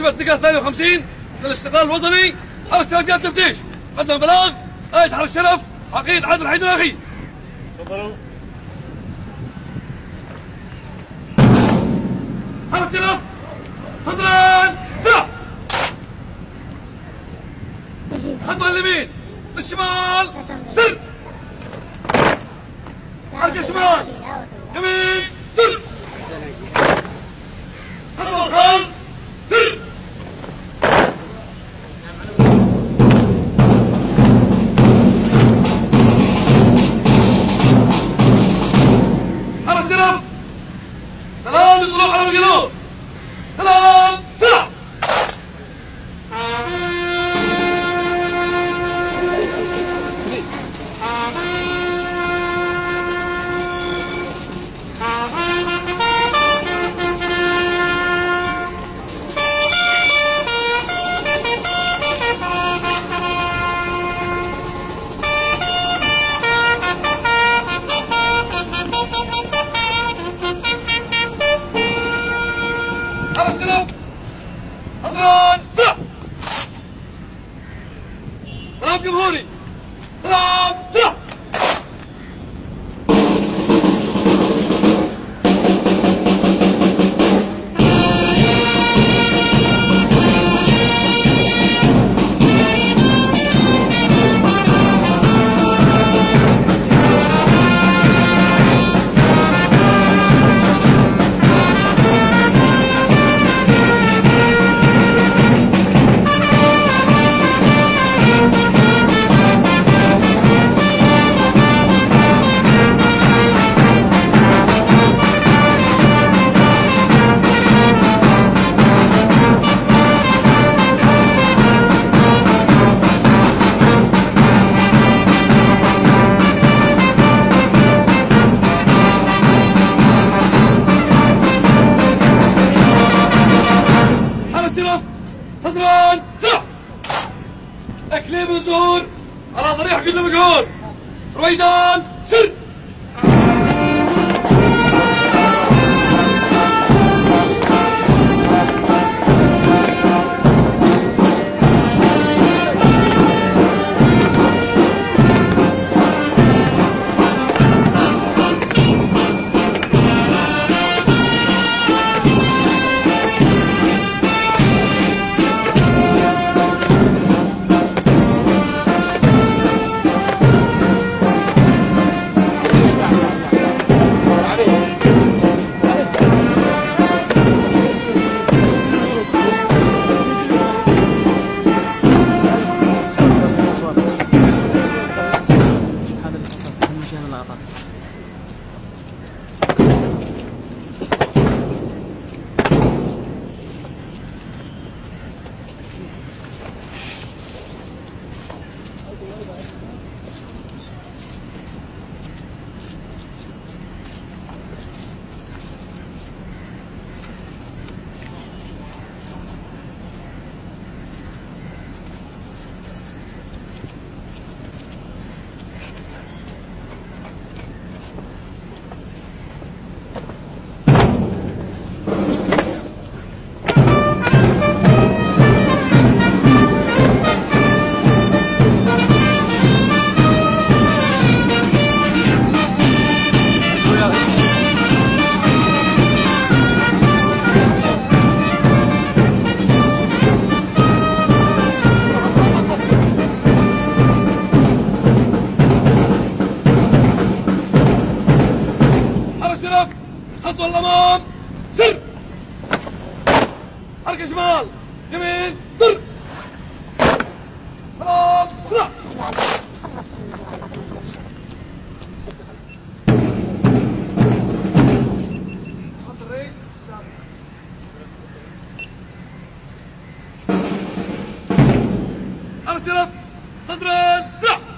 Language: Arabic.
الفرقه 52 للاستقلال الوطني حرس تلقيات التفتيش. قدم بلاغ قائد حرس الشرف عقيد عادل حيدر أخي تفضلوا. حرس الشرف سرع. خطوة اليمين للشمال سر حركه شمال. سلام للطلوع على الجنوب سلام سرع حرس الشرف صدران سرع صدران سرع اكليب الزهور على ضريح قدام الجهور رويدان سر! حرس الشرف خطوه للامام سر. حركة شمال. يمين. در سلام حرس الشرف صدرا سرع